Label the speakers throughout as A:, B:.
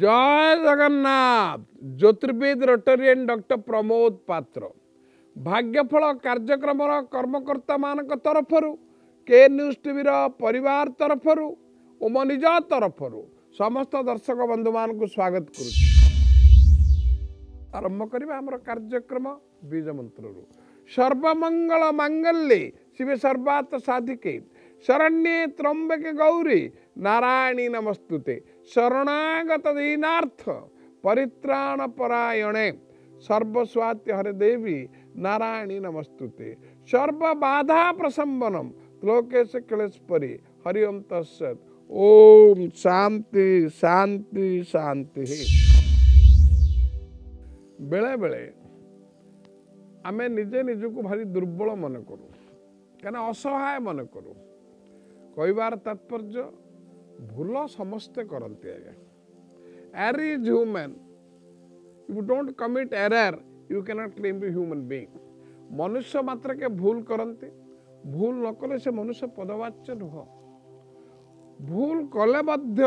A: ଜୟ ଜଗନ୍ନାଥ ଜ୍ୟୋତିର୍ବିଦ Rotarian doctor Pramod Patra ଭାଗ୍ୟଫଳ କାର୍ଯ୍ୟକ୍ରମର କର୍ମକର୍ତ୍ତାମାନଙ୍କ ତରଫରୁ କେ ନ୍ୟୁଜ୍ ଟିଭିର ପରିବାର ତରଫରୁ ଓ ମୋ ନିଜ ତରଫରୁ ସମସ୍ତ ଦର୍ଶକ ବନ୍ଧୁମାନଙ୍କୁ ସ୍ୱାଗତ କରୁଛି ଆରମ୍ଭ କରିବା ଆମର କାର୍ଯ୍ୟକ୍ରମ ବୀଜ ମନ୍ତ୍ରରୁ ସର୍ବମଙ୍ଗଳ ମାଙ୍ଗଲ୍ୟେ ଶିବେ ସର୍ବାତ ସାଧିକେ ଶରଣ୍ୟେ ତ୍ରମ୍ବକେ ଗୌରୀ ନାରାୟଣୀ नारायणी नमस्तुते। शरणागत दीनार्थ परित्राण परायणे सर्वस्वात्य हरिदेवी नारायणी नमस्तुते। सर्व बाधा प्रसम्बनम त्लोकेश क्लेशपरी हरिओम तस्सत ओम शांति शांति शांति। बेले बेले आम निजे निजक भारी दुर्बल मन करू। क्या असहाय मन करूँ। कहबार तात्पर्य? ଭୁଲ ସମସ୍ତେ କରନ୍ତି ଆଜ୍ଞା err is human you don't commit error you can't claim be human being ମନୁଷ୍ୟ ମାତ୍ରକେ ଭୁଲ କରନ୍ତି ଭୁଲ ନ କଲେ ସେ ମନୁଷ୍ୟ ପଦବାଚ୍ୟ ନୁହଁ ଭୁଲ କଲେ ମଧ୍ୟ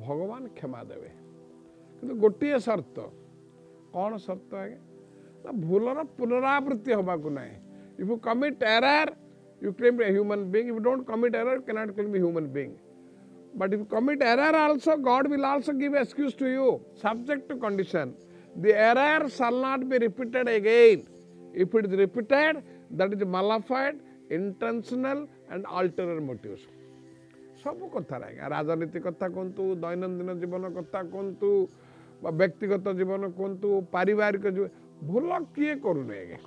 A: ଭଗବାନ କ୍ଷମା ଦେବେ କିନ୍ତୁ ଗୋଟିଏ ସର୍ତ୍ତ କ'ଣ ସର୍ତ୍ତ ଆଜ୍ଞା ନା ଭୁଲର ପୁନରାବୃତ୍ତି ହେବାକୁ ନାହିଁ if you commit error you claim a human being. If you don't commit error, you cannot claim a human being. But if you commit error also, God will also give excuse to you, subject to condition. The error shall not be repeated again. If it is repeated, that is malified, intentional and ulterior motives. ସବୁ କଥାରେ ଆଜ୍ଞା ରାଜନୀତି କଥା କୁହନ୍ତୁ ଦୈନନ୍ଦିନ ଜୀବନ କଥା କୁହନ୍ତୁ ବା ବ୍ୟକ୍ତିଗତ ଜୀବନ କୁହନ୍ତୁ ପାରିବାରିକ ଜୀବନ ଭଲ କିଏ କରୁନି ଆଜ୍ଞା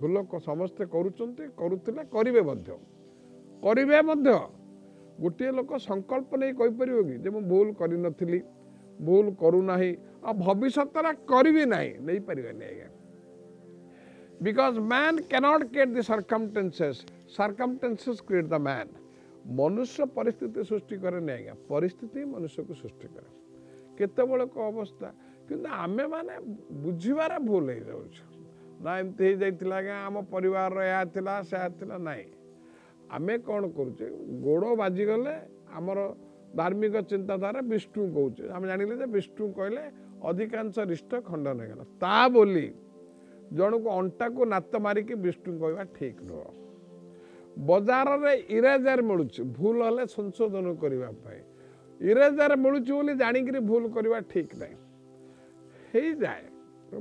A: ଭୁଲ ସମସ୍ତେ କରୁଛନ୍ତି କରୁଥିଲେ କରିବେ ମଧ୍ୟ। କରିବେ ମଧ୍ୟ। ଗୋଟିଏ ଲୋକ ସଂକଳ୍ପ ନେଇ କହିପାରିବ କି ଯେ ମୁଁ ଭୁଲ କରିନଥିଲି ଭୁଲ କରୁନାହିଁ ଆଉ ଭବିଷ୍ୟତରେ କରିବି ନାହିଁ ନେଇପାରିବେନି ଆଜ୍ଞା। Because man can't get the circumstances circumstances create the man ମନୁଷ୍ୟ ପରିସ୍ଥିତି ସୃଷ୍ଟି କରେନି ଆଜ୍ଞା ପରିସ୍ଥିତି ମନୁଷ୍ୟକୁ ସୃଷ୍ଟି କରେ। କେତେବେଳେ କେଉଁ ଅବସ୍ଥା କିନ୍ତୁ ଆମେମାନେ ବୁଝିବାରେ ଭୁଲ ହେଇଯାଉଛୁ। ନା ଏମିତି ହେଇଯାଇଥିଲା ଆଜ୍ଞା ଆମ ପରିବାରର ଏହା ଥିଲା ସେୟା ଥିଲା ନାହିଁ ଆମେ କ'ଣ କରୁଛେ ଗୋଡ଼ ବାଜିଗଲେ ଆମର ଧାର୍ମିକ ଚିନ୍ତାଧାରା ବିଷ୍ଣୁ କହୁଛେ। ଆମେ ଜାଣିଲେ ଯେ ବିଷ୍ଣୁ କହିଲେ ଅଧିକାଂଶ ରିଷ୍ଟ ଖଣ୍ଡନ ହେଇଗଲା। ତା ବୋଲି ଜଣକୁ ଅଣ୍ଟାକୁ ନାତ ମାରିକି ବିଷ୍ଣୁ କହିବା ଠିକ୍ ନୁହଁ। ବଜାରରେ ଇରେଜର ମିଳୁଛି ଭୁଲ ହେଲେ ସଂଶୋଧନ କରିବା ପାଇଁ। ଇରେଜର ମିଳୁଛି ବୋଲି ଜାଣିକିରି ଭୁଲ କରିବା ଠିକ୍ ନାହିଁ। ହେଇଯାଏ।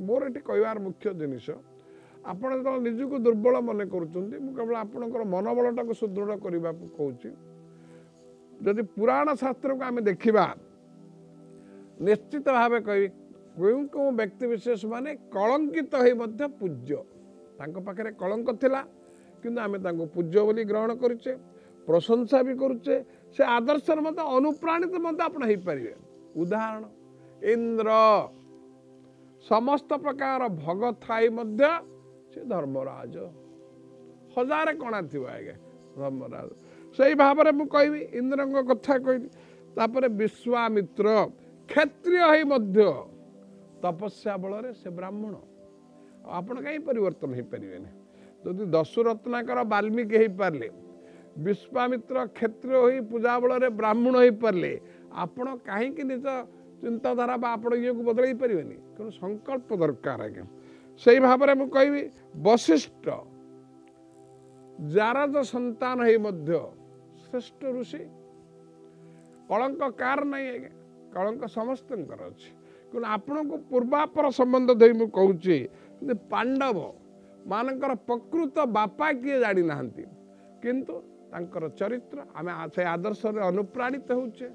A: ମୋର ଏଠି କହିବାର ମୁଖ୍ୟ ଜିନିଷ ଆପଣ ଯେତେବେଳେ ନିଜକୁ ଦୁର୍ବଳ ମନେ କରୁଛନ୍ତି ମୁଁ କେବଳ ଆପଣଙ୍କର ମନୋବଳଟାକୁ ସୁଦୃଢ଼ କରିବାକୁ କହୁଛି। ଯଦି ପୁରାଣ ଶାସ୍ତ୍ରକୁ ଆମେ ଦେଖିବା ନିଶ୍ଚିତ ଭାବେ କହିବି କେଉଁ କେଉଁ ବ୍ୟକ୍ତିବିଶେଷ ମାନେ କଳଙ୍କିତ ହୋଇ ମଧ୍ୟ ପୂଜ୍ୟ। ତାଙ୍କ ପାଖରେ କଳଙ୍କ ଥିଲା କିନ୍ତୁ ଆମେ ତାଙ୍କୁ ପୂଜ୍ୟ ବୋଲି ଗ୍ରହଣ କରୁଛେ ପ୍ରଶଂସା ବି କରୁଛେ ସେ ଆଦର୍ଶରେ ମଧ୍ୟ ଅନୁପ୍ରାଣିତ ମଧ୍ୟ ଆପଣ ହେଇପାରିବେ। ଉଦାହରଣ ଇନ୍ଦ୍ର। ସମସ୍ତ ପ୍ରକାର ଭୋଗ ଥାଇ ମଧ୍ୟ ସେ ଧର୍ମରାଜ। ହଜାରେ କଣା ଥିବ ଆଜ୍ଞା ଧର୍ମରାଜ। ସେଇ ଭାବରେ ମୁଁ କହିବି ଇନ୍ଦ୍ରଙ୍କ କଥା କହିବି ତାପରେ ବିଶ୍ୱାମିତ୍ର କ୍ଷତ୍ରିୟ ହେଇ ମଧ୍ୟ ତପସ୍ୟା ବଳରେ ସେ ବ୍ରାହ୍ମଣ। ଆଉ ଆପଣ କାହିଁ ପରିବର୍ତ୍ତନ ହେଇପାରିବେନି? ଯଦି ଦଶରତ୍ନାକର ବାଲ୍ମୀକି ହେଇପାରିଲେ ବିଶ୍ୱାମିତ୍ର କ୍ଷତ୍ରିୟ ହୋଇ ପୂଜା ବଳରେ ବ୍ରାହ୍ମଣ ହେଇପାରିଲେ ଆପଣ କାହିଁକି ନିଜ ଚିନ୍ତାଧାରା ବା ଆପଣ ଇଏକୁ ବଦଳାଇ ପାରିବେନି? ତେଣୁ ସଂକଳ୍ପ ଦରକାର ଆଜ୍ଞା। ସେଇ ଭାବରେ ମୁଁ କହିବି ବଶିଷ୍ଠ ଜାରଦ ସନ୍ତାନ ହେଇ ମଧ୍ୟ ଶ୍ରେଷ୍ଠ ଋଷି। କଳଙ୍କ କାର ନାହିଁ ଆଜ୍ଞା କଳଙ୍କ ସମସ୍ତଙ୍କର ଅଛି। କିନ୍ତୁ ଆପଣଙ୍କୁ ପୂର୍ବାପର ସମ୍ବନ୍ଧ ଦେଇ ମୁଁ କହୁଛି କିନ୍ତୁ ପାଣ୍ଡବ ମାନଙ୍କର ପ୍ରକୃତ ବାପା କିଏ ଜାଣିନାହାନ୍ତି। କିନ୍ତୁ ତାଙ୍କର ଚରିତ୍ର ଆମେ ସେ ଆଦର୍ଶରେ ଅନୁପ୍ରାଣିତ ହେଉଛେ।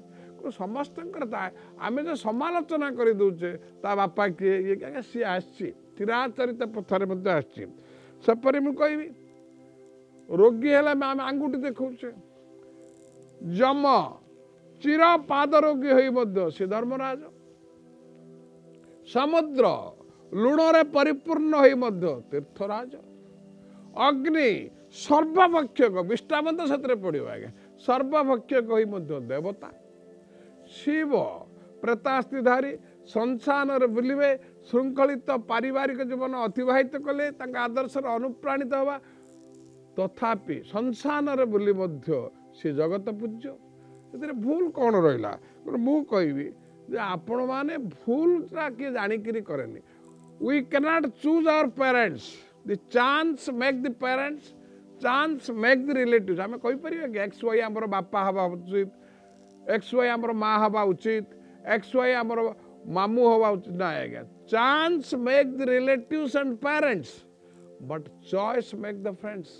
A: ସମସ୍ତଙ୍କର ତା ଆମେ ଯେ ସମାଲୋଚନା କରିଦେଉଛେ ତା ବାପା କିଏ? ଇଏ ଆଜ୍ଞା ସିଏ ଆସିଛି। ଚିରାଚରିତ ପଥରେ ମଧ୍ୟ ଆସିଛି। ସେପରି ମୁଁ କହିବି ରୋଗୀ ହେଲେ ଆମେ ଆଙ୍ଗୁଠି ଦେଖାଉଛେ। ଯମ ଚିର ପାଦ ରୋଗୀ ହୋଇ ମଧ୍ୟ ସେ ଧର୍ମରାଜ। ସମୁଦ୍ର ଲୁଣରେ ପରିପୂର୍ଣ୍ଣ ହୋଇ ମଧ୍ୟ ତୀର୍ଥରାଜ। ଅଗ୍ନି ସର୍ବଭକ୍ଷକ ବିଷ୍ଠାବନ୍ତ ସେଥିରେ ପଡ଼ିବ ଆଜ୍ଞା। ସର୍ବଭକ୍ଷକ ହୋଇ ମଧ୍ୟ ଦେବତା। ଶିବ ପ୍ରେତାସ୍ତିଧାରୀ ସଂସାନରେ ବୁଲିବେ ଶୃଙ୍ଖଳିତ ପାରିବାରିକ ଜୀବନ ଅତିବାହିତ କଲେ ତାଙ୍କ ଆଦର୍ଶରେ ଅନୁପ୍ରାଣିତ ହେବା ତଥାପି ସଂସାନରେ ବୁଲି ମଧ୍ୟ ସେ ଜଗତ ପୂଜ୍ୟ ସେଥିରେ ଭୁଲ କ'ଣ ରହିଲା ମୁଁ କହିବି ଯେ ଆପଣମାନେ ଭୁଲଟା କିଏ ଜାଣିକିରି କରେନି we can't choose our parents the chance make the parents chance make the relative ଆମେ କହିପାରିବା କି ଏକ୍ସ ୱାଇ ଆମର ବାପା ହେବା ଉଚିତ ଏକ୍ସ ୱାଇ ଆମର ମା ହେବା ଉଚିତ ଏକ୍ସ ୱାଇ ଆମର ମାମୁଁ ହେବା ଉଚିତ? ନା ଆଜ୍ଞା chance make the relatives and parents but choice make the friends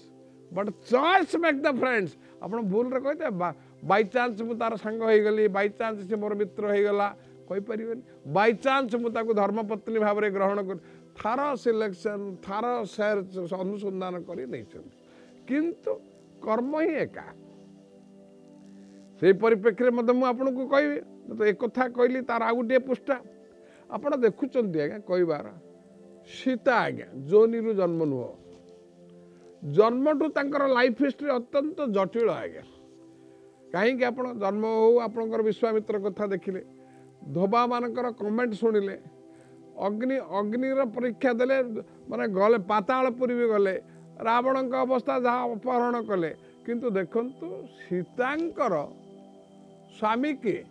A: but choice make the friends ଆପଣ ଭୁଲରେ କହିଥିବେ ବାଇଚାନ୍ସ ମୁଁ ତାର ସାଙ୍ଗ ହେଇଗଲି ବାଇଚାନ୍ସ ସେ ମୋର ମିତ୍ର ହେଇଗଲା କହିପାରିବେନି ବାଇଚାନ୍ସ ମୁଁ ତାକୁ ଧର୍ମପତ୍ନୀ ଭାବରେ ଗ୍ରହଣ କରି ଥାର ସିଲେକ୍ସନ୍ ଥାର ସର୍ଚ୍ଚ ଅନୁସନ୍ଧାନ କରି ନେଇଛନ୍ତି କିନ୍ତୁ କର୍ମ ହିଁ ଏକା ସେଇ ପରିପ୍ରେକ୍ଷୀରେ ମଧ୍ୟ ମୁଁ ଆପଣଙ୍କୁ କହିବି ତ ଏକଥା କହିଲି ତାର ଆଉ ଗୋଟିଏ ପୃଷ୍ଠା ଆପଣ ଦେଖୁଛନ୍ତି ଆଜ୍ଞା କହିବାର। ସୀତା ଆଜ୍ଞା ଯୋନିରୁ ଜନ୍ମ ନୁହଁ। ଜନ୍ମଠୁ ତାଙ୍କର ଲାଇଫ୍ ହିଷ୍ଟ୍ରି ଅତ୍ୟନ୍ତ ଜଟିଳ ଆଜ୍ଞା। କାହିଁକି ଆପଣ ଜନ୍ମ ହଉ ଆପଣଙ୍କର ବିଶ୍ୱାମିତ୍ର କଥା ଦେଖିଲେ ଧୋବାମାନଙ୍କର କମେଣ୍ଟ ଶୁଣିଲେ ଅଗ୍ନି ଅଗ୍ନିର ପରୀକ୍ଷା ଦେଲେ ମାନେ ଗଲେ ପାତାଳପୁରୀ ବି ଗଲେ ରାବଣଙ୍କ ଅବସ୍ଥା ଯାହା ଅପହରଣ କଲେ କିନ୍ତୁ ଦେଖନ୍ତୁ ସୀତାଙ୍କର ସ୍ୱାମୀ କିଏ?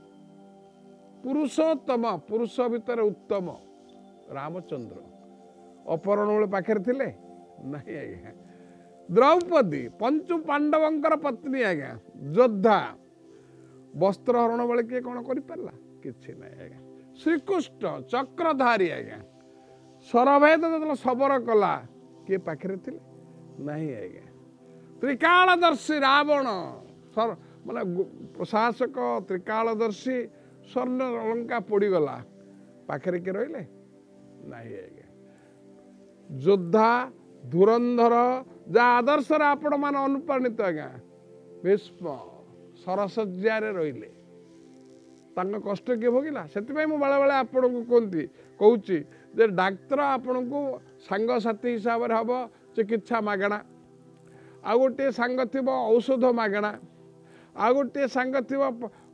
A: ପୁରୁଷୋତ୍ତମ ପୁରୁଷ ଭିତରେ ଉତ୍ତମ। ରାମଚନ୍ଦ୍ର। ଅପହରଣ ବେଳେ ପାଖରେ ଥିଲେ? ନାହିଁ ଆଜ୍ଞା। ଦ୍ରୌପଦୀ ପଞ୍ଚୁ ପାଣ୍ଡବଙ୍କର ପତ୍ନୀ ଆଜ୍ଞା ଯୋଦ୍ଧା। ବସ୍ତ୍ର ହରଣ ବେଳେ କିଏ କ'ଣ କରିପାରିଲା? କିଛି ନାହିଁ ଆଜ୍ଞା। ଶ୍ରୀକୃଷ୍ଣ ଚକ୍ରଧାରୀ ଆଜ୍ଞା। ସରଭେଦ ଯେତେବେଳେ ଶବର କଲା କିଏ ପାଖରେ ଥିଲେ? ନାହିଁ ଆଜ୍ଞା। ତ୍ରିକାଳଦର୍ଶୀ ରାବଣ ମାନେ ପ୍ରଶାସକ ତ୍ରିକାଳଦର୍ଶୀ ସ୍ୱର୍ଣ୍ଣ ଲଙ୍କା ପୋଡ଼ିଗଲା। ପାଖରେ କିଏ ରହିଲେ? ନାହିଁ ଆଜ୍ଞା। ଯୋଦ୍ଧା ଧୁରନ୍ଧର ଯାହା ଆଦର୍ଶରେ ଆପଣମାନେ ଅନୁପ୍ରାଣିତ ଆଜ୍ଞା। ଭୀଷ୍ମ ସରସଜ୍ଜାରେ ରହିଲେ। ତାଙ୍କ କଷ୍ଟ କିଏ ଭୋଗିଲା? ସେଥିପାଇଁ ମୁଁ ବେଳେବେଳେ ଆପଣଙ୍କୁ କୁହନ୍ତି କହୁଛି ଯେ ଡାକ୍ତର ଆପଣଙ୍କୁ ସାଙ୍ଗସାଥି ହିସାବରେ ହେବ ଚିକିତ୍ସା ମାଗଣା। ଆଉ ଗୋଟିଏ ସାଙ୍ଗ ଥିବ ଔଷଧ ମାଗଣା। ଆଉ ଗୋଟିଏ ସାଙ୍ଗ ଥିବ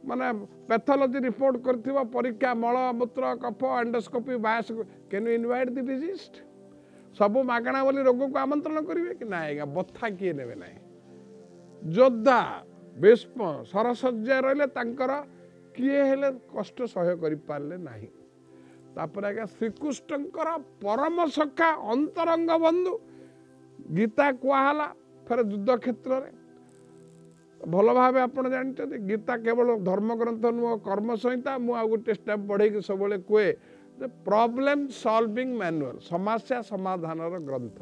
A: ମାନେ ପ୍ୟାଥୋଲୋଜି ରିପୋର୍ଟ କରିଥିବ ପରୀକ୍ଷା ମଳ ମୂତ୍ର କଫ ଏଣ୍ଡୋସ୍କୋପି ବାୟସ କେନ୍ ଇନଭାଇଟ୍ ଦି ଡିଜିଷ୍ଟ ସବୁ ମାଗଣା ବୋଲି ରୋଗକୁ ଆମନ୍ତ୍ରଣ କରିବେ କି ନାଇଁ? ଆଜ୍ଞା ବଥା କିଏ ନେବେ ନାହିଁ? ଯୋଦ୍ଧା ଭୀଷ୍ମ ସରସଜ୍ଜା ରହିଲେ ତାଙ୍କର କିଏ ହେଲେ କଷ୍ଟ ସହ୍ୟ କରିପାରିଲେ ନାହିଁ? ତାପରେ ଆଜ୍ଞା ଶ୍ରୀକୃଷ୍ଣଙ୍କର ପରମ ସଖା ଅନ୍ତରଙ୍ଗ ବନ୍ଧୁ ଗୀତା କୁହାହେଲା ଫେରେ ଯୁଦ୍ଧ କ୍ଷେତ୍ରରେ ଭଲ ଭାବେ ଆପଣ ଜାଣିଛନ୍ତି ଗୀତା କେବଳ ଧର୍ମଗ୍ରନ୍ଥ ନୁହଁ କର୍ମ ସଂହିତା ମୁଁ ଆଉ ଗୋଟେ ଷ୍ଟେପ୍ ବଢ଼େଇକି ସବୁବେଳେ କୁହେ ଯେ ପ୍ରୋବ୍ଲେମ୍ ସଲଭିଂ ମ୍ୟାନୁଆଲ୍ ସମସ୍ୟା ସମାଧାନର ଗ୍ରନ୍ଥ।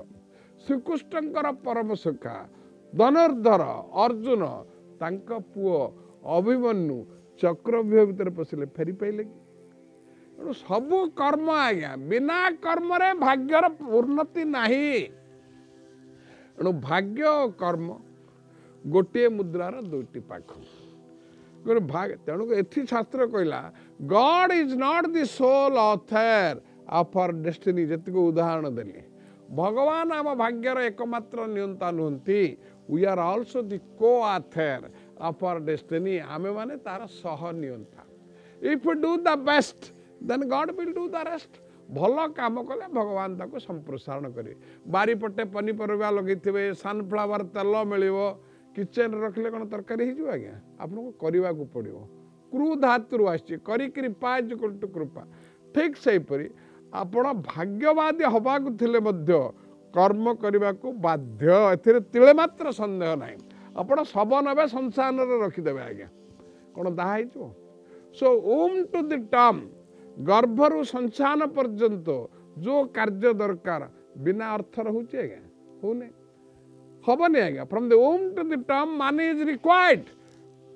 A: ଶ୍ରୀକୃଷ୍ଣଙ୍କର ପରମ ସଖା ଧନୁର୍ଦ୍ଧର ଅର୍ଜୁନ ତାଙ୍କ ପୁଅ ଅଭିମନ୍ୟୁ ଚକ୍ରବ୍ୟୁହ ଭିତରେ ପଶିଲେ ଫେରି ପାଇଲେ କି? ତେଣୁ ସବୁ କର୍ମ ଆଜ୍ଞା ବିନା କର୍ମରେ ଭାଗ୍ୟର ଉନ୍ନତି ନାହିଁ। ତେଣୁ ଭାଗ୍ୟ ଓ କର୍ମ ଗୋଟିଏ ମୁଦ୍ରାର ଦୁଇଟି ପାଖ ତେଣୁ ଭାଗ ତେଣୁ ଏଥି ଶାସ୍ତ୍ର କହିଲା God is not the sole author of our destiny ଯେତିକି ଉଦାହରଣ ଦେଲି ଭଗବାନ ଆମ ଭାଗ୍ୟର ଏକମାତ୍ର ନିୟନ୍ତା ନୁହନ୍ତି we are also the co author of our destiny ଆମେମାନେ ତାର ସହ ନିୟନ୍ତା if you do the best then God will do the rest ଭଲ କାମ କଲେ ଭଗବାନ ତାକୁ ସମ୍ପ୍ରସାରଣ କରିବେ ବାରିପଟେ ପନିପରିବା ଲଗେଇଥିବେ ସନଫ୍ଲାୱାର ତେଲ ମିଳିବ କିଚେନରେ ରଖିଲେ କ'ଣ ତରକାରୀ ହେଇଯିବ ଆଜ୍ଞା? ଆପଣଙ୍କୁ କରିବାକୁ ପଡ଼ିବ। କ୍ରୁ ଧାତୁରୁ ଆସିଛି କରିକିରି ପାଜ ଟୁ କୃପା। ଠିକ୍ ସେହିପରି ଆପଣ ଭାଗ୍ୟବାଦୀ ହେବାକୁ ଥିଲେ ମଧ୍ୟ କର୍ମ କରିବାକୁ ବାଧ୍ୟ। ଏଥିରେ ତିଳେ ମାତ୍ର ସନ୍ଦେହ ନାହିଁ। ଆପଣ ଶବ ନେବେ ସଂସାରରେ ରଖିଦେବେ ଆଜ୍ଞା। କ'ଣ ତାହା ହେଇଯିବ? So womb to the term ଗର୍ଭରୁ ସଂସାନ ପର୍ଯ୍ୟନ୍ତ ଯେଉଁ କାର୍ଯ୍ୟ ଦରକାର ବିନା ଅର୍ଥର ହେଉଛି ଆଜ୍ଞା? ହଉନି? ହବନି ଆଜ୍ଞା from the womb to the term money is required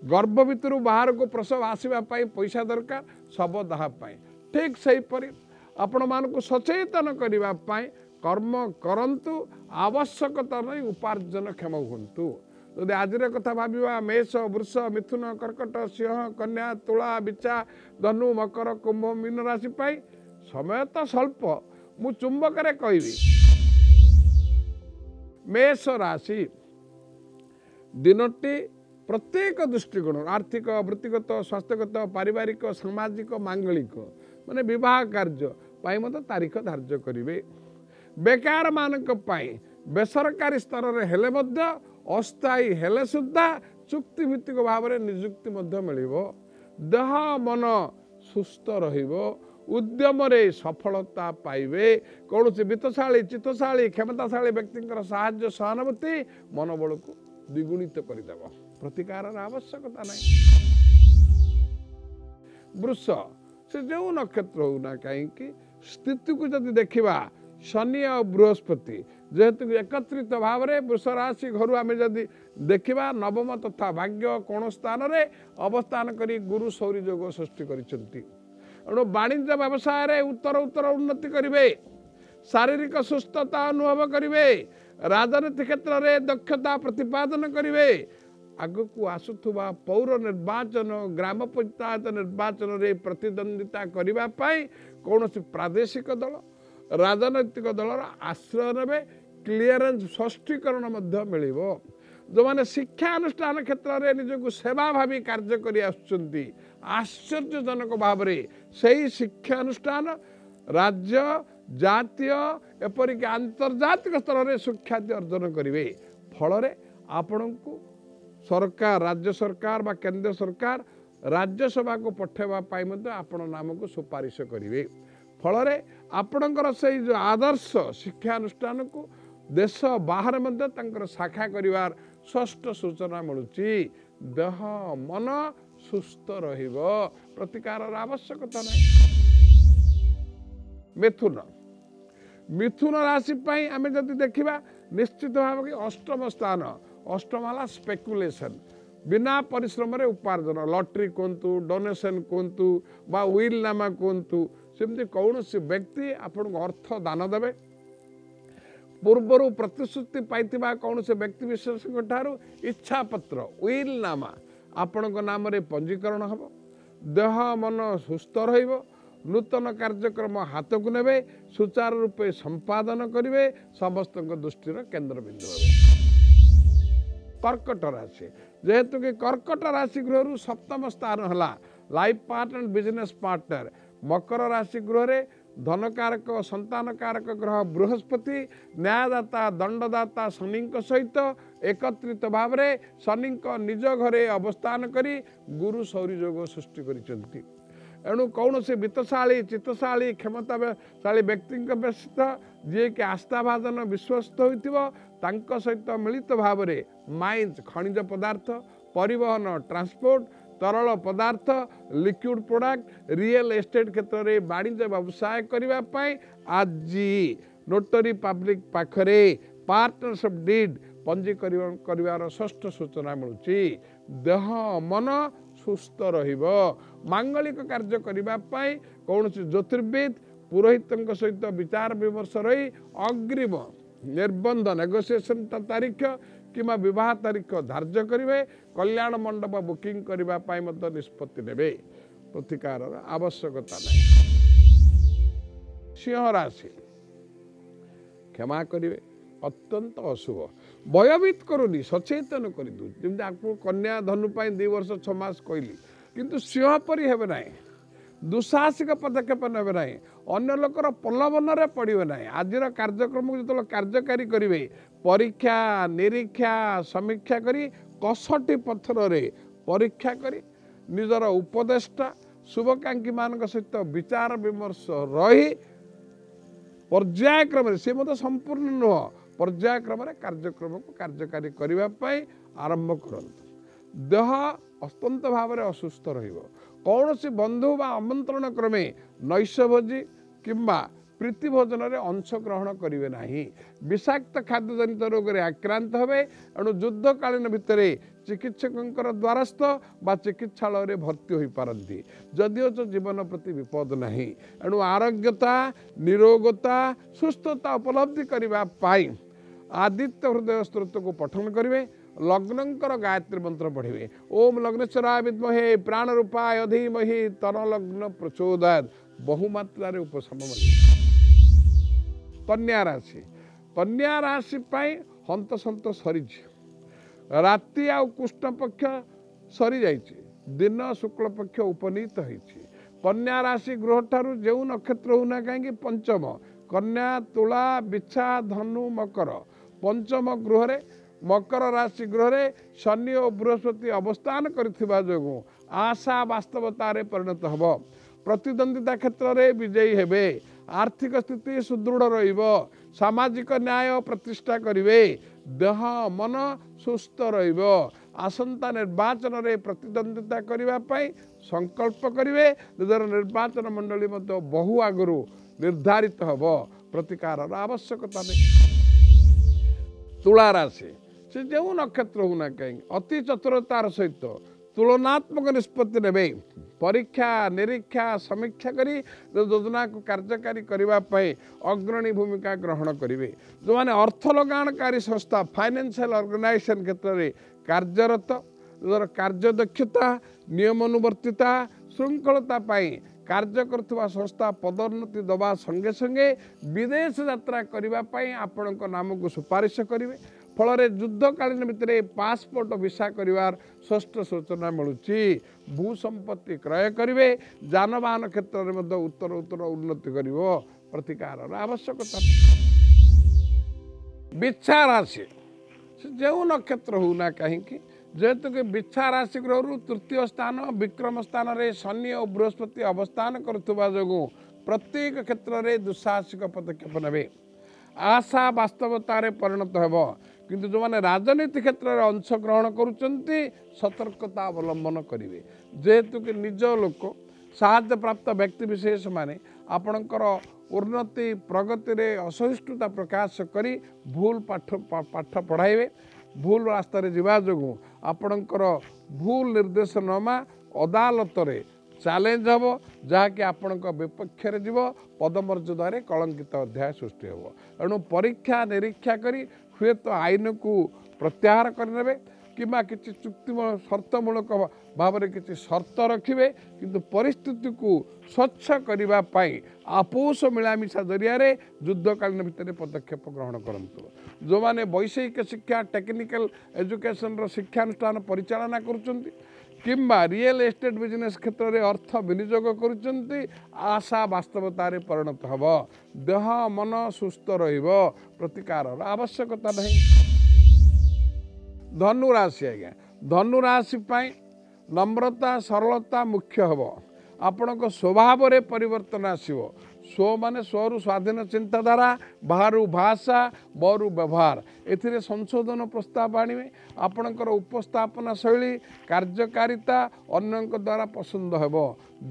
A: ଗର୍ଭ ଭିତରୁ ବାହାରକୁ ପ୍ରସବ ଆସିବା ପାଇଁ ପଇସା ଦରକାର ଶବ ଦାହ ପାଇଁ ଠିକ୍ ସେହିପରି ଆପଣମାନଙ୍କୁ ସଚେତନ କରିବା ପାଇଁ କର୍ମ କରନ୍ତୁ ଆବଶ୍ୟକତା ନେଇ ଉପାର୍ଜନକ୍ଷମ ହୁଅନ୍ତୁ ଯଦି ଆଜିର କଥା ଭାବିବା ମେଷ ବୃଷ ମିଥୁନ କର୍କଟ ସିଂହ କନ୍ୟା ତୁଳା ବିଚା ଧନୁ ମକର କୁମ୍ଭ ମୀନ ରାଶି ପାଇଁ ସମୟ ତ ସ୍ୱଳ୍ପ ମୁଁ ଚୁମ୍ବକରେ କହିବି ମେଷ ରାଶି ଦିନଟି ପ୍ରତ୍ୟେକ ଦୃଷ୍ଟିକୋଣରୁ ଆର୍ଥିକ ବୃତ୍ତିଗତ ସ୍ୱାସ୍ଥ୍ୟଗତ ପାରିବାରିକ ସାମାଜିକ ମାଙ୍ଗଳିକ ମାନେ ବିବାହ କାର୍ଯ୍ୟ ପାଇଁ ମଧ୍ୟ ତାରିଖ ଧାର୍ଯ୍ୟ କରିବେ ବେକାରମାନଙ୍କ ପାଇଁ ବେସରକାରୀ ସ୍ତରରେ ହେଲେ ମଧ୍ୟ ଅସ୍ଥାୟୀ ହେଲେ ସୁଦ୍ଧା ଚୁକ୍ତିଭିତ୍ତିକ ଭାବରେ ନିଯୁକ୍ତି ମଧ୍ୟ ମିଳିବ ଦେହ ମନ ସୁସ୍ଥ ରହିବ ଉଦ୍ୟମରେ ସଫଳତା ପାଇବେ କୌଣସି ବିତ୍ତଶାଳୀ ଚିତ୍ତଶାଳୀ କ୍ଷମତାଶାଳୀ ବ୍ୟକ୍ତିଙ୍କର ସାହାଯ୍ୟ ସହାନୁଭୂତି ମନୋବଳକୁ ଦ୍ୱିଗୁଣିତ କରିଦେବ ପ୍ରତିକାରର ଆବଶ୍ୟକତା ନାହିଁ ବୃଷ ସେ ଯେଉଁ ନକ୍ଷତ୍ର ହେଉନା କାହିଁକି ସ୍ଥିତିକୁ ଯଦି ଦେଖିବା ଶନି ଆଉ ବୃହସ୍ପତି ଯେହେତୁ ଏକତ୍ରିତ ଭାବରେ ବୃଷ ରାଶି ଘରୁ ଆମେ ଯଦି ଦେଖିବା ନବମ ତଥା ଭାଗ୍ୟ କୋଣ ସ୍ଥାନରେ ଅବସ୍ଥାନ କରି ଗୁରୁ ସୌରୀ ଯୋଗ ସୃଷ୍ଟି କରିଛନ୍ତି ଏଣୁ ବାଣିଜ୍ୟ ବ୍ୟବସାୟରେ ଉତ୍ତର ଉତ୍ତର ଉନ୍ନତି କରିବେ ଶାରୀରିକ ସୁସ୍ଥତା ଅନୁଭବ କରିବେ ରାଜନୀତି କ୍ଷେତ୍ରରେ ଦକ୍ଷତା ପ୍ରତିପାଦନ କରିବେ। ଆଗକୁ ଆସୁଥିବା ପୌର ନିର୍ବାଚନ ଗ୍ରାମ ପଞ୍ଚାୟତ ନିର୍ବାଚନରେ ପ୍ରତିଦ୍ୱନ୍ଦିତା କରିବା ପାଇଁ କୌଣସି ପ୍ରାଦେଶିକ ଦଳ ରାଜନୈତିକ ଦଳର ଆଶ୍ରୟ ନେବେ କ୍ଲିୟରେନ୍ସ ସ୍ପଷ୍ଟୀକରଣ ମଧ୍ୟ ମିଳିବ। ଯେଉଁମାନେ ଶିକ୍ଷାନୁଷ୍ଠାନ କ୍ଷେତ୍ରରେ ନିଜକୁ ସେବା ଭାବି କାର୍ଯ୍ୟ କରି ଆସୁଛନ୍ତି ଆଶ୍ଚର୍ଯ୍ୟଜନକ ଭାବରେ ସେହି ଶିକ୍ଷାନୁଷ୍ଠାନ ରାଜ୍ୟ ଜାତୀୟ ଏପରିକି ଆନ୍ତର୍ଜାତିକ ସ୍ତରରେ ସୁଖ୍ୟାତି ଅର୍ଜନ କରିବେ ଫଳରେ ଆପଣଙ୍କୁ ସରକାର ରାଜ୍ୟ ସରକାର ବା କେନ୍ଦ୍ର ସରକାର ରାଜ୍ୟସଭାକୁ ପଠାଇବା ପାଇଁ ମଧ୍ୟ ଆପଣ ନାମକୁ ସୁପାରିଶ କରିବେ ଫଳରେ ଆପଣଙ୍କର ସେଇ ଯେଉଁ ଆଦର୍ଶ ଶିକ୍ଷାନୁଷ୍ଠାନକୁ ଦେଶ ବାହାରେ ମଧ୍ୟ ତାଙ୍କର ଶାଖା କରିବାର ଷଷ୍ଠ ସୂଚନା ମିଳୁଛି ଦେହ ମନ ସୁସ୍ଥ ରହିବ ପ୍ରତିକାରର ଆବଶ୍ୟକତା ନାହିଁ ମିଥୁନ ମିଥୁନ ରାଶି ପାଇଁ ଆମେ ଯଦି ଦେଖିବା ନିଶ୍ଚିତ ଭାବରେ ଅଷ୍ଟମ ସ୍ଥାନ ଅଷ୍ଟମ ହେଲା ସ୍ପେକୁଲେସନ୍ ବିନା ପରିଶ୍ରମରେ ଉପାର୍ଜନ ଲଟରୀ କୁହନ୍ତୁ ଡୋନେସନ୍ କୁହନ୍ତୁ ବା ୱିଲ୍ ନାମା କୁହନ୍ତୁ ସେମିତି କୌଣସି ବ୍ୟକ୍ତି ଆପଣଙ୍କୁ ଅର୍ଥ ଦାନ ଦେବେ ପୂର୍ବରୁ ପ୍ରତିଶ୍ରୁତି ପାଇଥିବା କୌଣସି ବ୍ୟକ୍ତି ବିଶେଷଙ୍କ ଠାରୁ ଇଚ୍ଛାପତ୍ର ୱିଲ୍ ନାମା ଆପଣଙ୍କ ନାମରେ ପଞ୍ଜୀକରଣ ହେବ। ଦେହ ମନ ସୁସ୍ଥ ରହିବ। ନୂତନ କାର୍ଯ୍ୟକ୍ରମ ହାତକୁ ନେବେ। ସୁଚାରୁ ରୂପେ ସମ୍ପାଦନ କରିବେ। ସମସ୍ତଙ୍କ ଦୃଷ୍ଟିର କେନ୍ଦ୍ରବିନ୍ଦୁ ହେବେ। କର୍କଟ ରାଶି। ଯେହେତୁ କି କର୍କଟ ରାଶି ଗୃହରୁ ସପ୍ତମ ସ୍ଥାନ ହେଲା ଲାଇଫ୍ ପାର୍ଟନର ବିଜନେସ୍ ପାର୍ଟନର ମକର ରାଶି ଗୃହରେ ଧନକାରକ ସନ୍ତାନକାରକ ଗ୍ରହ ବୃହସ୍ପତି ନ୍ୟାୟଦାତା ଦଣ୍ଡଦାତା ଶନିଙ୍କ ସହିତ ଏକତ୍ରିତ ଭାବରେ ଶନିଙ୍କ ନିଜ ଘରେ ଅବସ୍ଥାନ କରି ଗୁରୁ ସୌରୀ ଯୋଗ ସୃଷ୍ଟି କରିଛନ୍ତି ଏଣୁ କୌଣସି ବିତ୍ତଶାଳୀ ଚିତ୍ତଶାଳୀ କ୍ଷମତାଶାଳୀ ବ୍ୟକ୍ତିଙ୍କ ବ୍ୟତୀତ ଯିଏକି ଆସ୍ଥାଭାଜନ ବିଶ୍ୱସ୍ତ ହୋଇଥିବ ତାଙ୍କ ସହିତ ମିଳିତ ଭାବରେ ମାଇନ୍ସ ଖଣିଜ ପଦାର୍ଥ ପରିବହନ ଟ୍ରାନ୍ସପୋର୍ଟ ତରଳ ପଦାର୍ଥ ଲିକ୍ୱିଡ୍ ପ୍ରଡକ୍ଟ ରିଏଲ ଏଷ୍ଟେଟ୍ କ୍ଷେତ୍ରରେ ବାଣିଜ୍ୟ ବ୍ୟବସାୟ କରିବା ପାଇଁ ଆଜି ନୋଟରୀ ପାବ୍ଲିକ ପାଖରେ ପାର୍ଟନରସିପ୍ ଡିଡ୍ ପଞ୍ଜୀକରଣ କରିବାର ଷଷ୍ଠ ସୂଚନା ମିଳୁଛି। ଦେହ ମନ ସୁସ୍ଥ ରହିବ। ମାଙ୍ଗଳିକ କାର୍ଯ୍ୟ କରିବା ପାଇଁ କୌଣସି ଜ୍ୟୋତିର୍ବିଦ ପୁରୋହିତଙ୍କ ସହିତ ବିଚାର ବିମର୍ଶ ରହି ଅଗ୍ରିମ ନିର୍ବନ୍ଧ ନେଗୋସିଏସନ୍ ତାରିଖ କିମ୍ବା ବିବାହ ତାରିଖ ଧାର୍ଯ୍ୟ କରିବେ। କଲ୍ୟାଣ ମଣ୍ଡପ ବୁକିଂ କରିବା ପାଇଁ ମଧ୍ୟ ନିଷ୍ପତ୍ତି ନେବେ। ପ୍ରତିକାରର ଆବଶ୍ୟକତା ନାହିଁ। ସିଂହ ରାଶି। କ୍ଷମା କରିବେ। ଅତ୍ୟନ୍ତ ଅଶୁଭ। ଭୟଭୀତ କରୁନି ସଚେତନ କରିଦେଉଛି ଯେମିତି ଆକୁ କନ୍ୟା ଧନୁ ପାଇଁ ଦୁଇ ବର୍ଷ ଛଅ ମାସ କହିଲି। କିନ୍ତୁ ସିଂହ ପରି ହେବେ ନାହିଁ। ଦୁଃସାହସିକ ପଦକ୍ଷେପ ନେବେ ନାହିଁ। ଅନ୍ୟ ଲୋକର ପ୍ରଲୋଭନରେ ପଡ଼ିବେ ନାହିଁ। ଆଜିର କାର୍ଯ୍ୟକ୍ରମକୁ ଯେତେବେଳେ କାର୍ଯ୍ୟକାରୀ କରିବେ ପରୀକ୍ଷା ନିରୀକ୍ଷା ସମୀକ୍ଷା କରି କଷଟି ପଥରରେ ପରୀକ୍ଷା କରି ନିଜର ଉପଦେଷ୍ଟା ଶୁଭକାଙ୍କ୍ଷୀମାନଙ୍କ ସହିତ ବିଚାର ବିମର୍ଶ ରହି ପର୍ଯ୍ୟାୟକ୍ରମରେ ସେ ମଧ୍ୟ ସମ୍ପୂର୍ଣ୍ଣ ନୁହଁ ପର୍ଯ୍ୟାୟକ୍ରମରେ କାର୍ଯ୍ୟକ୍ରମକୁ କାର୍ଯ୍ୟକାରୀ କରିବା ପାଇଁ ଆରମ୍ଭ କରନ୍ତୁ। ଦେହ ଅତ୍ୟନ୍ତ ଭାବରେ ଅସୁସ୍ଥ ରହିବ। କୌଣସି ବନ୍ଧୁ ବା ଆମନ୍ତ୍ରଣ କ୍ରମେ ନୈଶଭୋଜି କିମ୍ବା ପ୍ରୀତି ଭୋଜନରେ ଅଂଶଗ୍ରହଣ କରିବେ ନାହିଁ। ବିଷାକ୍ତ ଖାଦ୍ୟଜନିତ ରୋଗରେ ଆକ୍ରାନ୍ତ ହେବେ। ଏଣୁ ଯୁଦ୍ଧକାଳୀନ ଭିତରେ ଚିକିତ୍ସକଙ୍କର ଦ୍ୱାରସ୍ଥ ବା ଚିକିତ୍ସାଳୟରେ ଭର୍ତ୍ତି ହୋଇପାରନ୍ତି। ଯଦିଓ ତ ଜୀବନ ପ୍ରତି ବିପଦ ନାହିଁ। ଏଣୁ ଆରୋଗ୍ୟତା ନିରୋଗତା ସୁସ୍ଥତା ଉପଲବ୍ଧି କରିବା ପାଇଁ ଆଦିତ୍ୟ ହୃଦୟ ସ୍ତ୍ରୋତକୁ ପଠନ କରିବେ ଲଗ୍ନଙ୍କର ଗାୟତ୍ରୀ ମନ୍ତ୍ର ପଢ଼ିବେ ଓମ୍ ଲଗ୍ନେଶ୍ୱରା ବିଦ୍ମହେ ପ୍ରାଣ ରୂପାୟ ଧୀମହି ତର ଲଗ୍ନ ପ୍ରଚୋଦାତ ବହୁମାତ୍ରାରେ ଉପଶମ କନ୍ୟା ରାଶି କନ୍ୟା ରାଶି ପାଇଁ ହନ୍ତସନ୍ତ ସରିଛି ରାତି ଆଉ କୃଷ୍ଣ ପକ୍ଷ ସରିଯାଇଛି ଦିନ ଶୁକ୍ଳ ପକ୍ଷ ଉପନୀତ ହେଇଛି କନ୍ୟା ରାଶି ଗୃହଠାରୁ ଯେଉଁ ନକ୍ଷତ୍ର ହେଉନା କାହିଁକି ପଞ୍ଚମ କନ୍ୟା ତୁଳା ବିଛା ଧନୁ ମକର ପଞ୍ଚମ ଗୃହରେ ମକର ରାଶି ଗୃହରେ ଶନି ଓ ବୃହସ୍ପତି ଅବସ୍ଥାନ କରିଥିବା ଯୋଗୁଁ ଆଶା ବାସ୍ତବତାରେ ପରିଣତ ହେବ। ପ୍ରତିଦ୍ୱନ୍ଦିତା କ୍ଷେତ୍ରରେ ବିଜୟୀ ହେବେ। ଆର୍ଥିକ ସ୍ଥିତି ସୁଦୃଢ଼ ରହିବ। ସାମାଜିକ ନ୍ୟାୟ ପ୍ରତିଷ୍ଠା କରିବେ। ଦେହ ମନ ସୁସ୍ଥ ରହିବ। ଆସନ୍ତା ନିର୍ବାଚନରେ ପ୍ରତିଦ୍ୱନ୍ଦିତା କରିବା ପାଇଁ ସଂକଳ୍ପ କରିବେ। ନିଜର ନିର୍ବାଚନ ମଣ୍ଡଳୀ ମଧ୍ୟ ବହୁ ଆଗରୁ ନିର୍ଦ୍ଧାରିତ ହେବ। ପ୍ରତିକାରର ଆବଶ୍ୟକତା ନେଇ ତୁଳା ରାଶି ସେ ଯେଉଁ ନକ୍ଷତ୍ର ହେଉନା କାହିଁକି ଅତି ଚତୁରତାର ସହିତ ତୁଳନାତ୍ମକ ନିଷ୍ପତ୍ତି ନେବେ। ପରୀକ୍ଷା ନିରୀକ୍ଷା ସମୀକ୍ଷା କରି ଯୋଜନାକୁ କାର୍ଯ୍ୟକାରୀ କରିବା ପାଇଁ ଅଗ୍ରଣୀ ଭୂମିକା ଗ୍ରହଣ କରିବେ। ଯେଉଁମାନେ ଅର୍ଥ ଲଗାଣକାରୀ ସଂସ୍ଥା ଫାଇନାନ୍ସିଆଲ ଅର୍ଗାନାଇଜେସନ୍ କ୍ଷେତ୍ରରେ କାର୍ଯ୍ୟରତ କାର୍ଯ୍ୟଦକ୍ଷତା ନିୟମାନୁବର୍ତ୍ତିତା ଶୃଙ୍ଖଳତା ପାଇଁ କାର୍ଯ୍ୟ କରୁଥିବା ସଂସ୍ଥା ପଦୋନ୍ନତି ଦେବା ସଙ୍ଗେ ସଙ୍ଗେ ବିଦେଶ ଯାତ୍ରା କରିବା ପାଇଁ ଆପଣଙ୍କ ନାମକୁ ସୁପାରିଶ କରିବେ। ଫଳରେ ଯୁଦ୍ଧକାଳୀନ ଭିତରେ ପାସପୋର୍ଟ ଭିସା କରିବାର ଷଷ୍ଠ ସୂଚନା ମିଳୁଛି। ଭୂ ସମ୍ପତ୍ତି କ୍ରୟ କରିବେ ଯାନବାହନ କ୍ଷେତ୍ରରେ ମଧ୍ୟ ଉତ୍ତର ଉତ୍ତର ଉନ୍ନତି କରିବ। ପ୍ରତିକାରର ଆବଶ୍ୟକତା। ବିଚ୍ଛା ରାଶି। ସେ ଯେଉଁ ନକ୍ଷତ୍ର ହେଉନା କାହିଁକି ଯେହେତୁ କି ବିଚ୍ଛା ରାଶି ଗ୍ରହରୁ ତୃତୀୟ ସ୍ଥାନ ବିକ୍ରମ ସ୍ଥାନରେ ଶନି ଓ ବୃହସ୍ପତି ଅବସ୍ଥାନ କରୁଥିବା ଯୋଗୁଁ ପ୍ରତ୍ୟେକ କ୍ଷେତ୍ରରେ ଦୁଃସାହସିକ ପଦକ୍ଷେପ ନେବେ। ଆଶା ବାସ୍ତବତାରେ ପରିଣତ ହେବ। କିନ୍ତୁ ଯେଉଁମାନେ ରାଜନୀତି କ୍ଷେତ୍ରରେ ଅଂଶଗ୍ରହଣ କରୁଛନ୍ତି ସତର୍କତା ଅବଲମ୍ବନ କରିବେ। ଯେହେତୁ କି ନିଜ ଲୋକ ସାହାଯ୍ୟପ୍ରାପ୍ତ ବ୍ୟକ୍ତିବିଶେଷମାନେ ଆପଣଙ୍କର ଉନ୍ନତି ପ୍ରଗତିରେ ଅସହିଷ୍ଣୁତା ପ୍ରକାଶ କରି ଭୁଲ ପାଠ ପାଠ ପଢ଼ାଇବେ। ଭୁଲ ରାସ୍ତାରେ ଯିବା ଯୋଗୁଁ ଆପଣଙ୍କର ଭୁଲ ନିର୍ଦ୍ଦେଶନାମା ଅଦାଲତରେ ଚ୍ୟାଲେଞ୍ଜ ହେବ ଯାହାକି ଆପଣଙ୍କ ବିପକ୍ଷରେ ଯିବ ପଦମର୍ଯ୍ୟାଦାରେ କଳଙ୍କିତ ଅଧ୍ୟାୟ ସୃଷ୍ଟି ହେବ। ଏଣୁ ପରୀକ୍ଷା ନିରୀକ୍ଷା କରି ହୁଏତ ଆଇନକୁ ପ୍ରତ୍ୟାହାର କରିନେବେ। କିମ୍ବା କିଛି ଚୁକ୍ତି ସର୍ତ୍ତମୂଳକ ଭାବରେ କିଛି ସର୍ତ୍ତ ରଖିବେ କିନ୍ତୁ ପରିସ୍ଥିତିକୁ ସ୍ୱଚ୍ଛ କରିବା ପାଇଁ ଆପୋଷ ମିଳାମିଶା ଜରିଆରେ ଯୁଦ୍ଧକାଳୀନ ଭିତରେ ପଦକ୍ଷେପ ଗ୍ରହଣ କରନ୍ତୁ। ଯେଉଁମାନେ ବୈଷୟିକ ଶିକ୍ଷା ଟେକ୍ନିକାଲ ଏଜୁକେସନର ଶିକ୍ଷାନୁଷ୍ଠାନ ପରିଚାଳନା କରୁଛନ୍ତି କିମ୍ବା ରିଏଲ ଏଷ୍ଟେଟ୍ ବିଜନେସ୍ କ୍ଷେତ୍ରରେ ଅର୍ଥ ବିନିଯୋଗ କରୁଛନ୍ତି ଆଶା ବାସ୍ତବତାରେ ପରିଣତ ହେବ। ଦେହ ମନ ସୁସ୍ଥ ରହିବ। ପ୍ରତିକାରର ଆବଶ୍ୟକତା ନାହିଁ। ଧନୁ ରାଶି ଆଜ୍ଞା। ଧନୁ ରାଶି ପାଇଁ ନମ୍ରତା ସରଳତା ମୁଖ୍ୟ ହେବ। ଆପଣଙ୍କ ସ୍ୱଭାବରେ ପରିବର୍ତ୍ତନ ଆସିବ। ସ୍ୱ ମାନେ ସ୍ୱରୁ ସ୍ୱାଧୀନ ଚିନ୍ତାଧାରା ବାହାରୁ ଭାଷା ବରୁ ବ୍ୟବହାର। ଏଥିରେ ସଂଶୋଧନ ପ୍ରସ୍ତାବ ଆଣିବେ। ଆପଣଙ୍କର ଉପସ୍ଥାପନା ଶୈଳୀ କାର୍ଯ୍ୟକାରିତା ଅନ୍ୟଙ୍କ ଦ୍ୱାରା ପସନ୍ଦ ହେବ।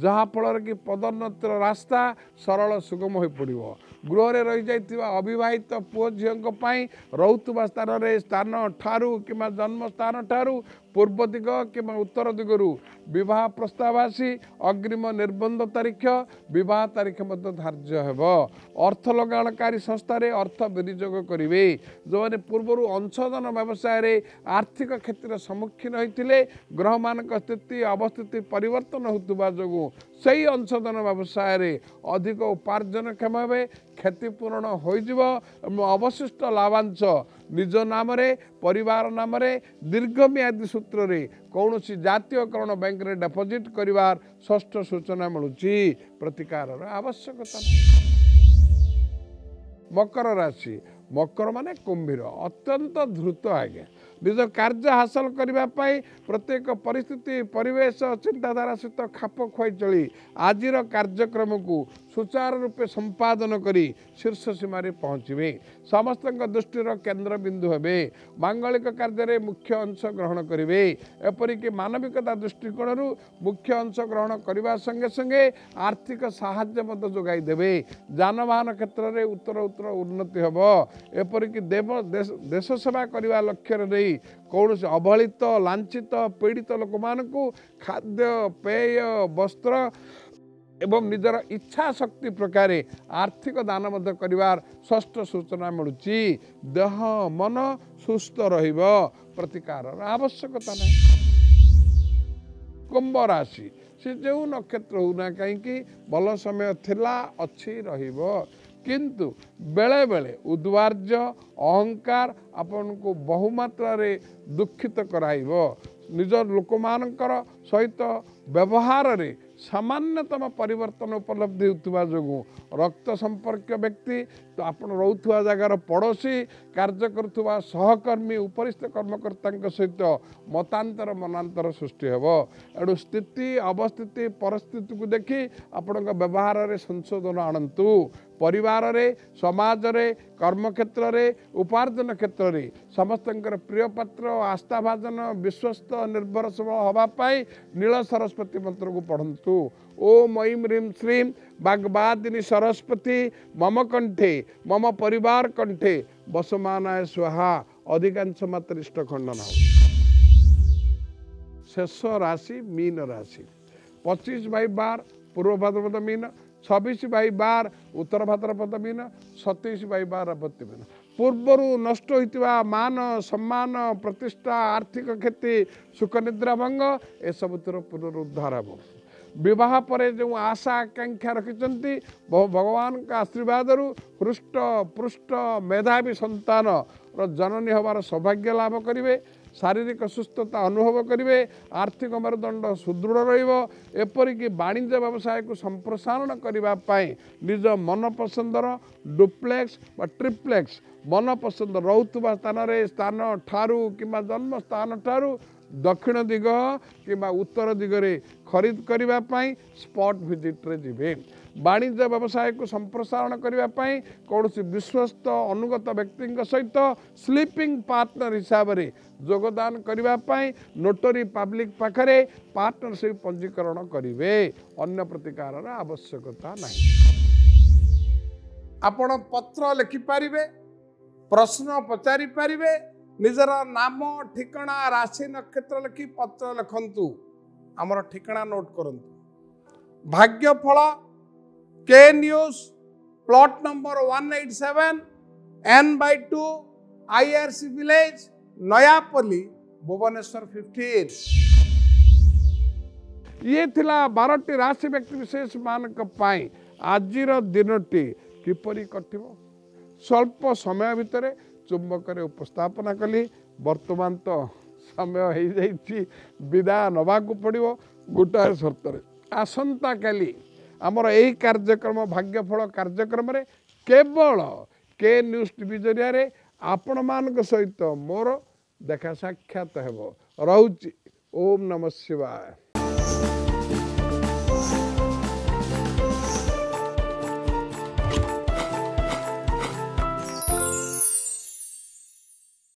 A: ଯାହାଫଳରେ କି ପଦୋନ୍ନତିର ରାସ୍ତା ସରଳ ସୁଗମ ହୋଇପଡ଼ିବ। ଗୃହରେ ରହିଯାଇଥିବା ଅବିବାହିତ ପୁଅ ଝିଅଙ୍କ ପାଇଁ ରହୁଥିବା ସ୍ଥାନରେ ସ୍ଥାନ ଠାରୁ କିମ୍ବା ଜନ୍ମ ସ୍ଥାନ ଠାରୁ ପୂର୍ବ ଦିଗ କିମ୍ବା ଉତ୍ତର ଦିଗରୁ ବିବାହ ପ୍ରସ୍ତାବ ଆସି ଅଗ୍ରିମ ନିର୍ବନ୍ଧ ତାରିଖ ବିବାହ ତାରିଖ ମଧ୍ୟ ଧାର୍ଯ୍ୟ ହେବ। ଅର୍ଥ ଲଗାଣକାରୀ ସଂସ୍ଥାରେ ଅର୍ଥ ବିନିଯୋଗ କରିବେ। ଯେଉଁମାନେ ପୂର୍ବରୁ ଅଂଶଧନ ବ୍ୟବସାୟରେ ଆର୍ଥିକ କ୍ଷତିର ସମ୍ମୁଖୀନ ହୋଇଥିଲେ ଗ୍ରହମାନଙ୍କ ସ୍ଥିତି ଅବସ୍ଥିତି ପରିବର୍ତ୍ତନ ହେଉଥିବା ଯୋଗୁଁ ସେହି ଅଂଶଧନ ବ୍ୟବସାୟରେ ଅଧିକ ଉପାର୍ଜନକ୍ଷମ ହେବେ କ୍ଷତିପୂରଣ ହୋଇଯିବ ଏବଂ ଅବଶିଷ୍ଟ ଲାଭାଂଶ ନିଜ ନାମରେ ପରିବାର ନାମରେ ଦୀର୍ଘମିଆଦୀ ସୂତ୍ରରେ କୌଣସି ଜାତୀୟକରଣ ବ୍ୟାଙ୍କରେ ଡିପୋଜିଟ୍ କରିବାର ଷଷ୍ଠ ସୂଚନା ମିଳୁଛି। ପ୍ରତିକାରର ଆବଶ୍ୟକତା। ମକର ରାଶି। ମକର ମାନେ କୁମ୍ଭୀର। ଅତ୍ୟନ୍ତ ଦ୍ରୁତ ଆଜ୍ଞା। ନିଜ କାର୍ଯ୍ୟ ହାସଲ କରିବା ପାଇଁ ପ୍ରତ୍ୟେକ ପରିସ୍ଥିତି ପରିବେଶ ଚିନ୍ତାଧାରା ସହିତ ଖାପ ଖୁଆଇ ଚଳି ଆଜିର କାର୍ଯ୍ୟକ୍ରମକୁ ସୁଚାରୁ ରୂପେ ସମ୍ପାଦନ କରି ଶୀର୍ଷ ସୀମାରେ ପହଞ୍ଚିବେ। ସମସ୍ତଙ୍କ ଦୃଷ୍ଟିର କେନ୍ଦ୍ରବିନ୍ଦୁ ହେବେ। ମାଙ୍ଗଳିକ କାର୍ଯ୍ୟରେ ମୁଖ୍ୟ ଅଂଶ ଗ୍ରହଣ କରିବେ। ଏପରିକି ମାନବିକତା ଦୃଷ୍ଟିକୋଣରୁ ମୁଖ୍ୟ ଅଂଶ ଗ୍ରହଣ କରିବା ସଙ୍ଗେ ସଙ୍ଗେ ଆର୍ଥିକ ସାହାଯ୍ୟ ମଧ୍ୟ ଯୋଗାଇ ଦେବେ। ଯାନବାହନ କ୍ଷେତ୍ରରେ ଉତ୍ତର ଉତ୍ତର ଉନ୍ନତି ହେବ। ଏପରିକି ଦେବ ଦେଶ ସେବା କରିବା ଲକ୍ଷ୍ୟରେ ନେଇ କୌଣସି ଅବହେଳିତ ଲାଞ୍ଛିତ ପୀଡ଼ିତ ଲୋକମାନଙ୍କୁ ଖାଦ୍ୟ ପେୟ ବସ୍ତ୍ର ଏବଂ ନିଜର ଇଚ୍ଛା ଶକ୍ତି ପ୍ରକାରେ ଆର୍ଥିକ ଦାନ ମଧ୍ୟ କରିବାର ଷଷ୍ଠ ସୂଚନା ମିଳୁଛି। ଦେହ ମନ ସୁସ୍ଥ ରହିବ ପ୍ରତିକାରର ଆବଶ୍ୟକତା ନାହିଁ। କୁମ୍ଭ ରାଶି ସେ ଯେଉଁ ନକ୍ଷତ୍ର ହେଉନା କାହିଁକି ଭଲ ସମୟ ଥିଲା ଅଛି ରହିବ। କିନ୍ତୁ ବେଳେବେଳେ ଉଦ୍ବାର୍ଯ୍ୟ ଅହଙ୍କାର ଆପଣଙ୍କୁ ବହୁମାତ୍ରାରେ ଦୁଃଖିତ କରାଇବ। ନିଜ ଲୋକମାନଙ୍କର ସହିତ ବ୍ୟବହାରରେ ସାମାନ୍ୟତମ ପରିବର୍ତ୍ତନ ଉପଲବ୍ଧି ହେଉଥିବା ଯୋଗୁଁ ରକ୍ତ ସମ୍ପର୍କୀୟ ବ୍ୟକ୍ତି ଆପଣ ରହୁଥିବା ଜାଗାର ପଡ଼ୋଶୀ କାର୍ଯ୍ୟ କରୁଥିବା ସହକର୍ମୀ ଉପରିସ୍ଥ କର୍ମକର୍ତ୍ତାଙ୍କ ସହିତ ମତାନ୍ତର ମନାନ୍ତର ସୃଷ୍ଟି ହେବ। ଏଣୁ ସ୍ଥିତି ଅବସ୍ଥିତି ପରିସ୍ଥିତିକୁ ଦେଖି ଆପଣଙ୍କ ବ୍ୟବହାରରେ ସଂଶୋଧନ ଆଣନ୍ତୁ। ପରିବାରରେ ସମାଜରେ କର୍ମକ୍ଷେତ୍ରରେ ଉପାର୍ଜନ କ୍ଷେତ୍ରରେ ସମସ୍ତଙ୍କର ପ୍ରିୟ ପାତ୍ର ଆସ୍ଥାଭାଜନ ବିଶ୍ୱସ୍ତ ନିର୍ଭରଶୀଳ ହେବା ପାଇଁ ନୀଳ ସରସ୍ୱତୀ ମନ୍ତ୍ରକୁ ପଢ଼ନ୍ତୁ। ଓମ୍ ଐಂ ହ୍ରିಂ ଶ୍ରୀಂ ବାଗ୍ବାଦିନୀ ସରସ୍ୱତୀ ମମ କଣ୍ଠେ ମମ ପରିବାର କଣ୍ଠେ ବସମାନାୟ ସ୍ୱାହା ଅଧିକାଂଶ ମାତ୍ରିଷ୍ଟ ଖଣ୍ଡନ ହେବ ଶେଷ ରାଶି ମୀନ ରାଶି। ପଚିଶ ବାଇ ବାର ପୂର୍ବ ଭାଦ୍ରପଦ ମୀନ ଛବିଶ ବାଇ ବାର ଉତ୍ତର ଭାଦ୍ରପଦ ମୀନ ସତେଇଶ ବାଇ ବାର ରେବତୀ ମୀନ। ପୂର୍ବରୁ ନଷ୍ଟ ହୋଇଥିବା ମାନ ସମ୍ମାନ ପ୍ରତିଷ୍ଠା ଆର୍ଥିକ କ୍ଷତି ସୁଖନିଦ୍ରା ଭଙ୍ଗ ଏସବୁଥିର ପୁନରୁଦ୍ଧାର ହେବ। ବିବାହ ପରେ ଯେଉଁ ଆଶା ଆକାଂକ୍ଷା ରଖିଛନ୍ତି ଭଗବାନଙ୍କ ଆଶୀର୍ବାଦରୁ ହୃଷ୍ଟ ପୃଷ୍ଟ ମେଧାବୀ ସନ୍ତାନର ଜନନୀ ହେବାର ସୌଭାଗ୍ୟ ଲାଭ କରିବେ। ଶାରୀରିକ ସୁସ୍ଥତା ଅନୁଭବ କରିବେ ଆର୍ଥିକ ମେରୁଦଣ୍ଡ ସୁଦୃଢ଼ ରହିବ ଏପରିକି ବାଣିଜ୍ୟ ବ୍ୟବସାୟକୁ ସମ୍ପ୍ରସାରଣ କରିବା ପାଇଁ ନିଜ ମନ ପସନ୍ଦର ଡୁପ୍ଲେକ୍ସ ବା ଟ୍ରିପ୍ଲେକ୍ସ ମନ ପସନ୍ଦ ରହୁଥିବା ସ୍ଥାନରେ ସ୍ଥାନ ଠାରୁ କିମ୍ବା ଜନ୍ମ ସ୍ଥାନ ଠାରୁ ଦକ୍ଷିଣ ଦିଗ କିମ୍ବା ଉତ୍ତର ଦିଗରେ ଖରିଦ କରିବା ପାଇଁ ସ୍ପଟ୍ ଭିଜିଟ୍ରେ ଯିବେ। ବାଣିଜ୍ୟ ବ୍ୟବସାୟକୁ ସମ୍ପ୍ରସାରଣ କରିବା ପାଇଁ କୌଣସି ବିଶ୍ୱସ୍ତ ଅନୁଗତ ବ୍ୟକ୍ତିଙ୍କ ସହିତ ସ୍ଲିପିଂ ପାର୍ଟନର ହିସାବରେ ଯୋଗଦାନ କରିବା ପାଇଁ ନୋଟରୀ ପାବ୍ଲିକ୍ ପାଖରେ ପାର୍ଟନରସିପ୍ ପଞ୍ଜୀକରଣ କରିବେ। ଅନ୍ୟ ପ୍ରତିକାରର ଆବଶ୍ୟକତା ନାହିଁ। ଆପଣ ପତ୍ର ଲେଖିପାରିବେ ପ୍ରଶ୍ନ ପଚାରି ପାରିବେ ନିଜର ନାମ ଠିକଣା ରାଶି ନକ୍ଷତ୍ର ଲେଖି ପତ୍ର ଲେଖନ୍ତୁ। ଆମର ଠିକଣା ନୋଟ୍ କରନ୍ତୁ। ଭାଗ୍ୟଫଳ କେ news plot number one eight seven N by two I R C village Nayapalli Bhubaneswar fifteen ଇଏ ଥିଲା ବାରଟି ରାଶି ବ୍ୟକ୍ତି ବିଶେଷ ମାନଙ୍କ ପାଇଁ। ଆଜିର ଦିନଟି କିପରି କଟିବ? ସ୍ୱଳ୍ପ ସମୟ ଭିତରେ ଚୁମ୍ବକରେ ଉପସ୍ଥାପନା କଲି। ବର୍ତ୍ତମାନ ତ ସମୟ ହେଇଯାଇଛି। ବିଦାୟ ନେବାକୁ ପଡ଼ିବ ଗୋଟାଏ ସର୍ତ୍ତରେ। ଆସନ୍ତାକାଲି ଆମର ଏହି କାର୍ଯ୍ୟକ୍ରମ ଭାଗ୍ୟଫଳ କାର୍ଯ୍ୟକ୍ରମରେ କେବଳ କେ ନ୍ୟୁଜ୍ ଟିଭି ଜରିଆରେ ଆପଣମାନଙ୍କ ସହିତ ମୋର ଦେଖା ସାକ୍ଷାତ ହେବ। ରହୁଛି। ଓମ୍ ନମ ଶିବାୟ।